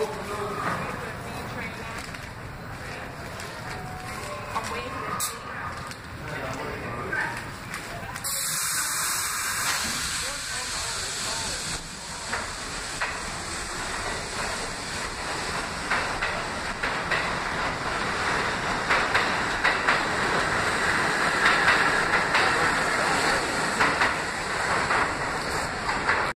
I'm waiting